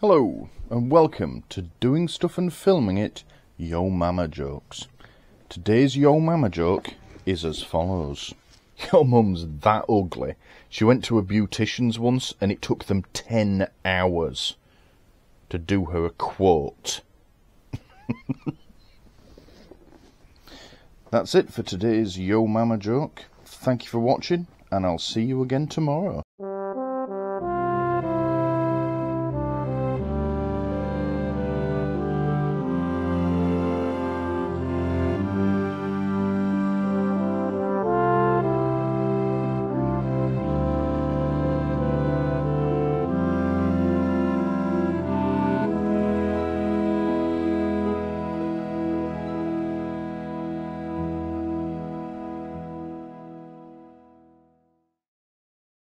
Hello, and welcome to Doing Stuff and Filming It Yo Mama Jokes. Today's Yo Mama joke is as follows Your mum's that ugly. She went to a beautician's once and it took them 10 hours to do her a quote. That's it for today's Yo Mama joke. Thank you for watching, and I'll see you again tomorrow.